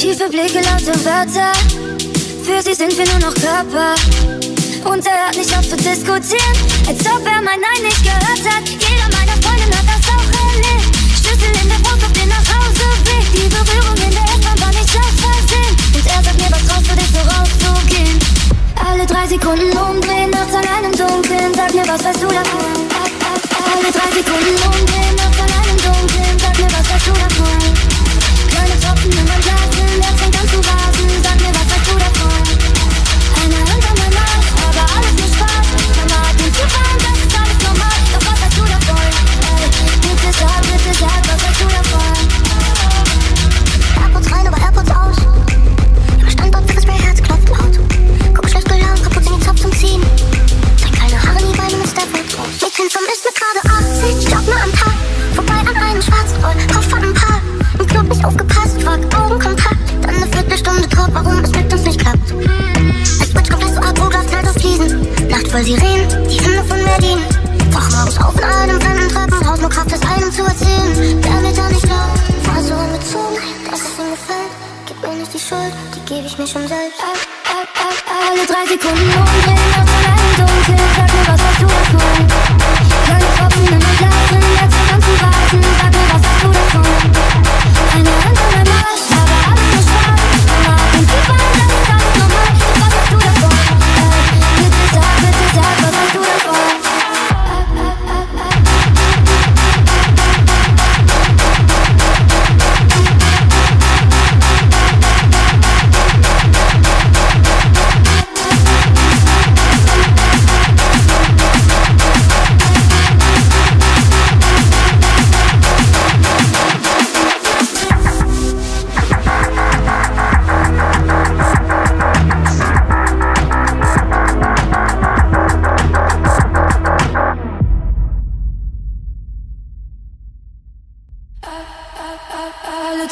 Schiefe Blicke, laute Wörter. Für sie sind wir nur noch Körper. Und er hört nicht auf zu diskutieren, als ob er mein Nein nicht gehört hat. Jeder meiner Freundin hat das auch. voll Sirenen, die Hände von Berlin. Wach morgens auf in einem fremden Treppenhaus, nur Kraft das einem zu erzählen. Wer mir da nicht glaubt, war so angezogen, dass es ihm gefällt. Gib mir nicht die Schuld, die gebe ich mir schon selbst. Äh, äh, äh, Alle drei Sekunden umdrehen. Le